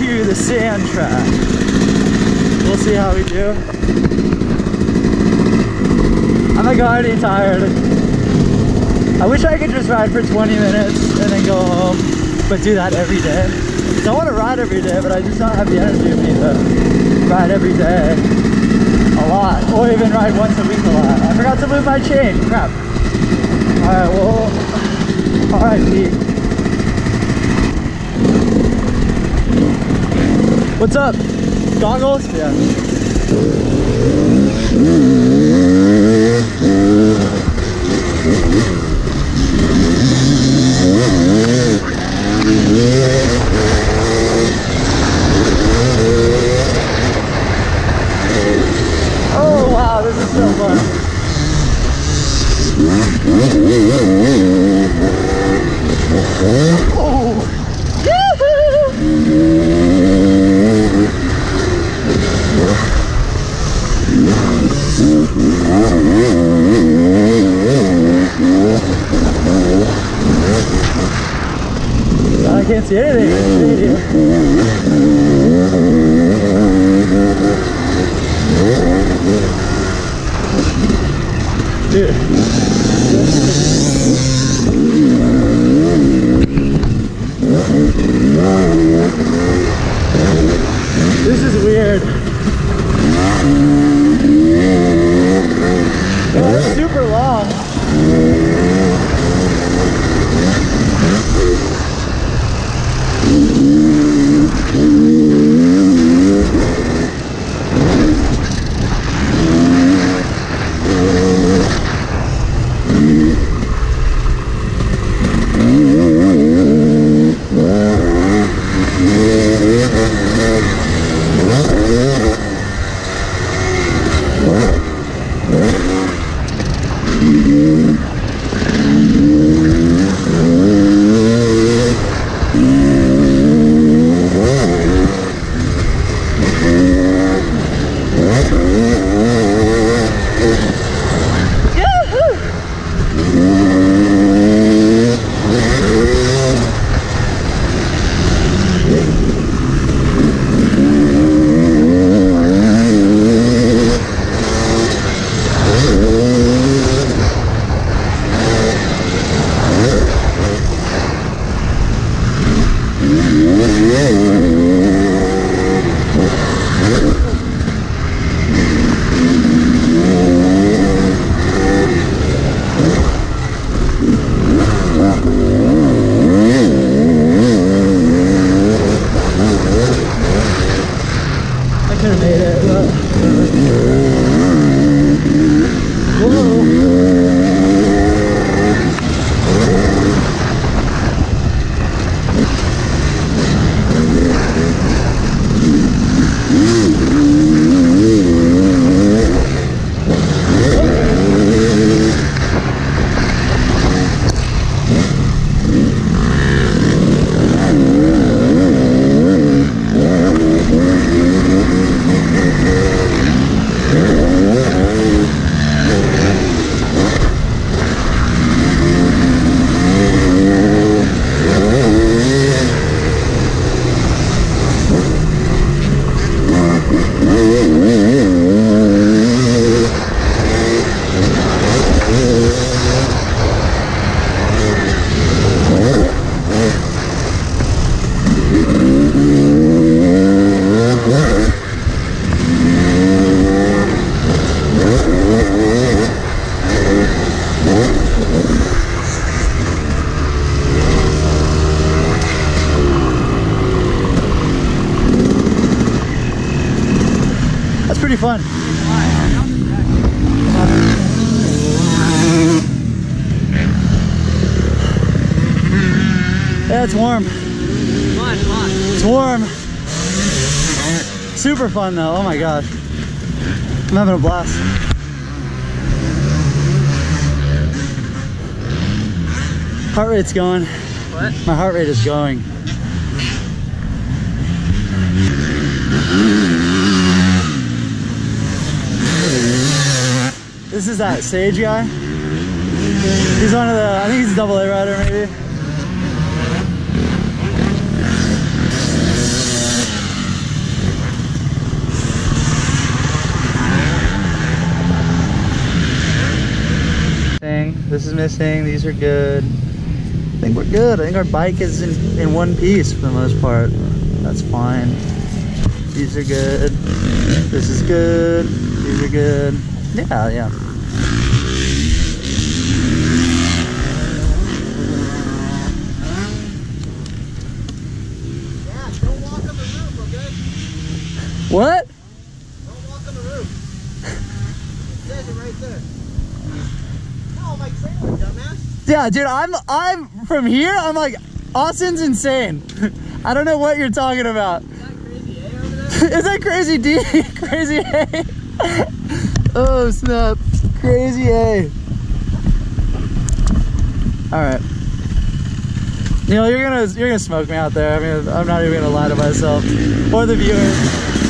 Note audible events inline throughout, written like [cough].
into the sand track. We'll see how we do. I'm like already tired. I wish I could just ride for 20 minutes and then go home, but do that every day. So I want to ride every day, but I just don't have the energy me to ride every day a lot, or even ride once a week a lot. I forgot to move my chain, crap. All right, well, all right, Pete. What's up? Goggles? Yeah. Oh wow, this is so fun. Oh, [laughs] I can't see anything. Dude. Yeah, yeah, yeah. It's warm. Fun, fun. It's warm. Super fun though. Oh my gosh. I'm having a blast. Heart rate's going. What? My heart rate is going. This is that Sage guy. He's one of the, I think he's a double A rider maybe. This is missing. These are good. I think we're good. I think our bike is in, in one piece for the most part. That's fine. These are good. This is good. These are good. Yeah, yeah. What? Don't walk on the roof. It says it right there. No, my trailer, dumbass. Yeah, dude, I'm I'm from here. I'm like Austin's insane. [laughs] I don't know what you're talking about. Is that crazy, over there? [laughs] Is that crazy D? [laughs] crazy A? oh snap. Crazy A. Alright. You know, you're gonna you're gonna smoke me out there. I mean I'm not even gonna lie to myself. Or the viewers.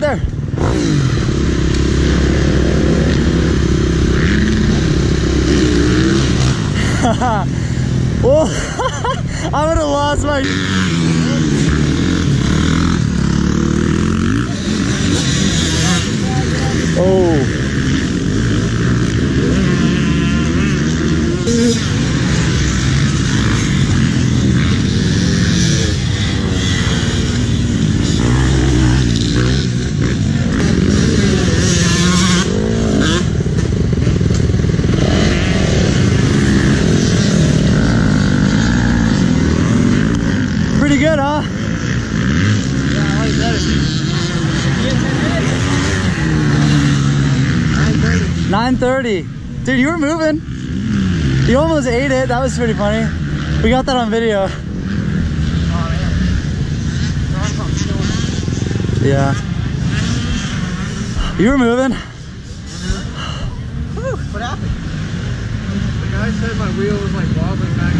Right there. Whoa! [laughs] Oh, [laughs] I would have lost my. Oh. Pretty good, huh? Yeah, I like better. You get 10 minutes? 9:30. Dude, you were moving. You almost ate it. That was pretty funny. We got that on video. Yeah. You were moving. What happened? The guy said my wheel was like wobbling back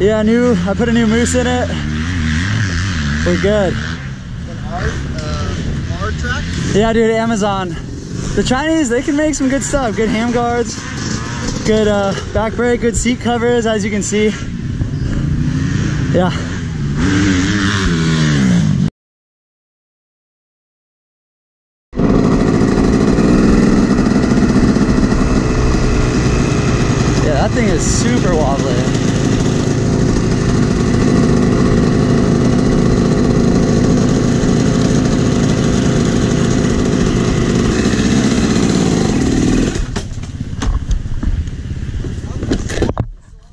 Yeah, new. I put a new mousse in it. We're good. Uh, track? Yeah, dude, Amazon. The Chinese, they can make some good stuff. Good hand guards, good uh, back brake, good seat covers, as you can see. Yeah. Yeah, that thing is super wobbly.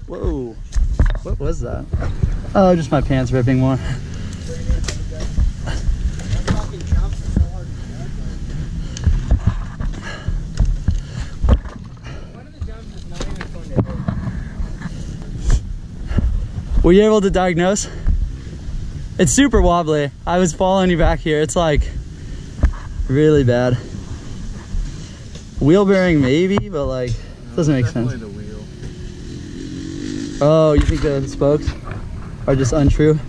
Whoa. What was that? Oh, just my pants ripping more. That fucking jumps are so hard to judge on. One of the jumps is not even fun to hit. Were you able to diagnose? It's super wobbly. I was following you back here. It's like really bad. Wheel bearing maybe, but like doesn't make sense. the wheel. Oh, you think the spokes are just untrue?